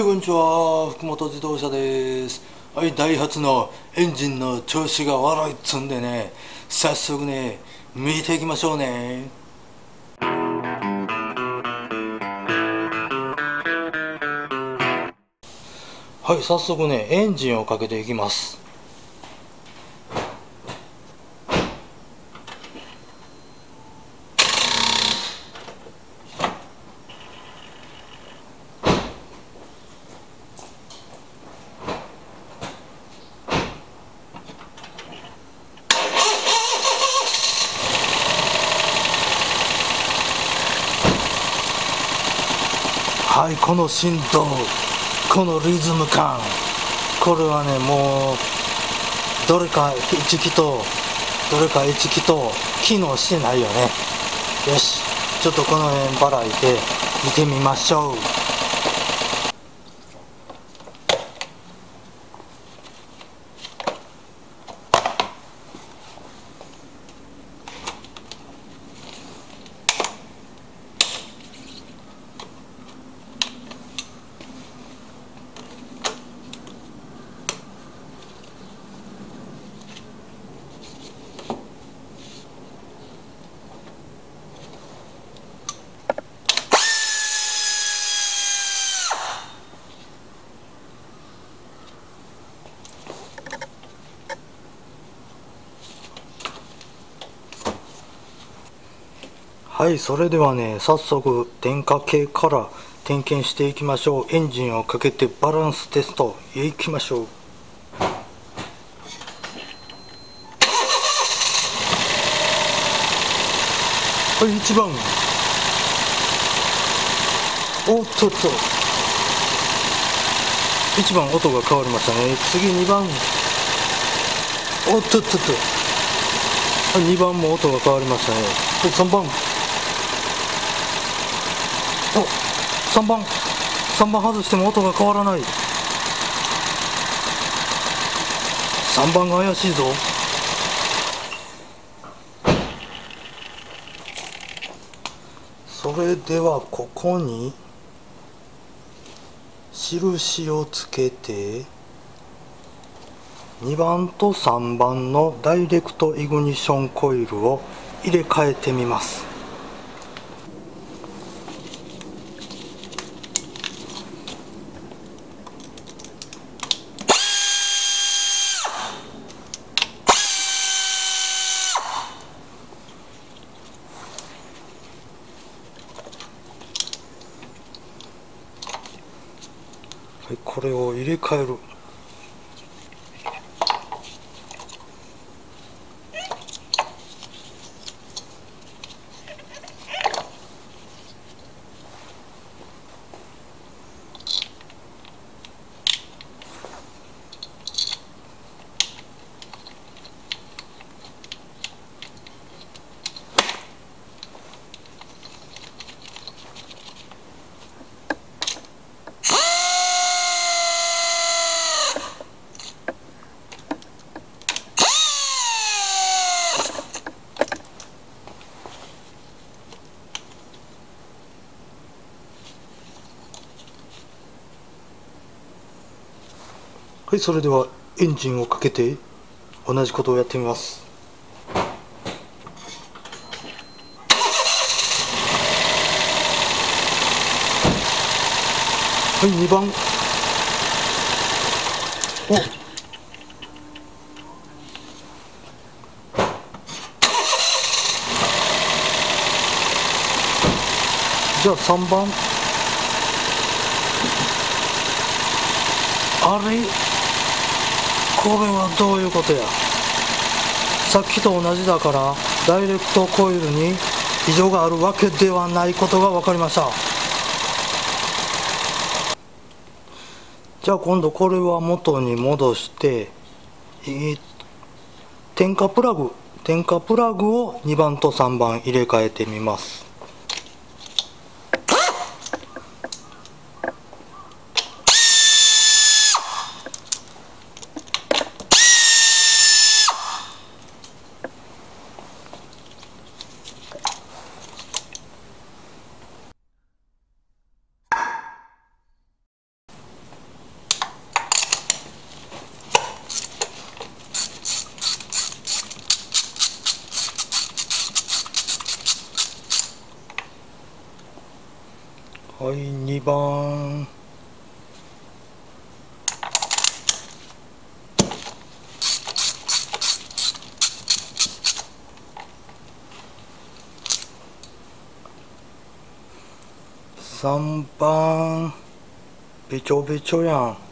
はいこんにちは福本自動車ですはいダイハツのエンジンの調子が悪いっつんでね早速ね見ていきましょうねはい早速ねエンジンをかけていきますはいこの振動このリズム感。これはねもうどれか1気とどれか1気と機能してないよね。よしちょっとこの辺ばらいて見てみましょう。はいそれではね早速電化系から点検していきましょう。エンジンをかけてバランステストいきましょう。はい1番。おっとっと。1番音が変わりましたね。次2番。おっとっとっと。2番も音が変わりましたね。3番。お3番。3番外しても音が変わらない。3番が怪しいぞ。それではここに印をつけて2番と3番のダイレクトイグニションコイルを入れ替えてみます。これを入れ替える。はいそれではエンジンをかけて同じことをやってみます。はい2番。お。じゃあ3番。あれ？これはどういうことや？さっきと同じだからダイレクトコイルに異常があるわけではないことが分かりました。じゃあ今度これは元に戻して、えー、点火プラグ。点火プラグを2番と3番入れ替えてみます。はい2番。3番。べちょべちょやん。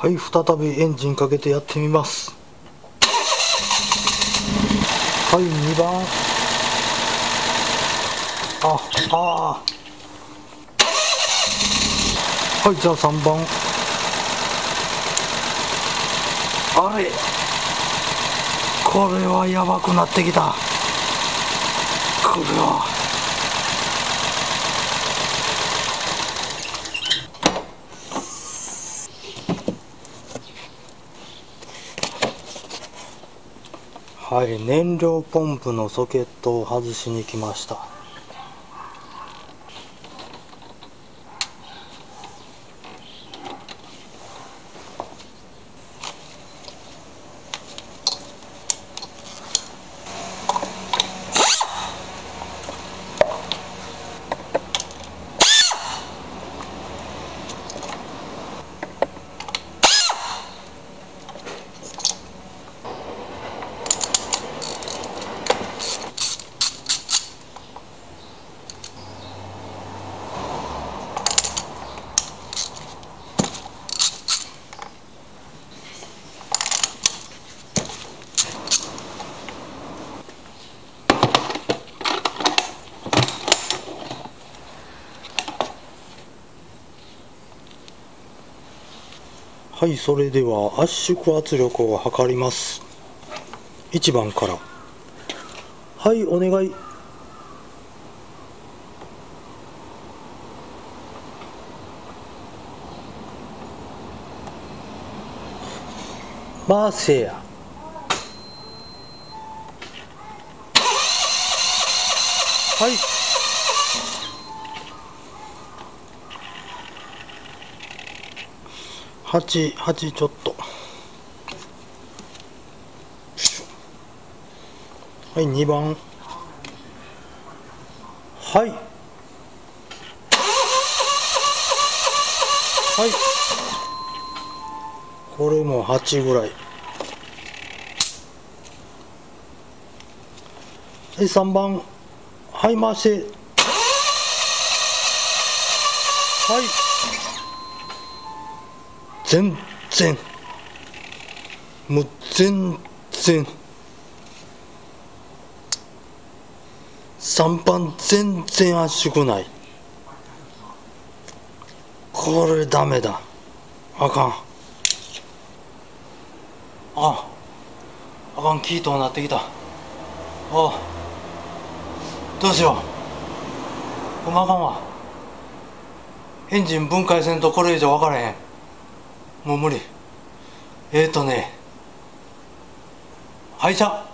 はい再びエンジンかけてやってみます。はい2番。あああはいじゃあ3番。あれ。これはやばくなってきた。これは。はい燃料ポンプのソケットを外しに来ました。はいそれでは圧縮圧力を測ります。1番から。はいお願い。回せや。はい。8、8ちょっと。はい、2番。はい。はい。これも8ぐらい。はい、3番。はい、回して。はい。全然もう全然3番全然圧縮ない。これダメだ。あかん。ああかんキートになってきた。あどうしよう。あかんわ。エンジン分解せんとこれ以上分からへん。もう無理。えっ、ー、とね廃車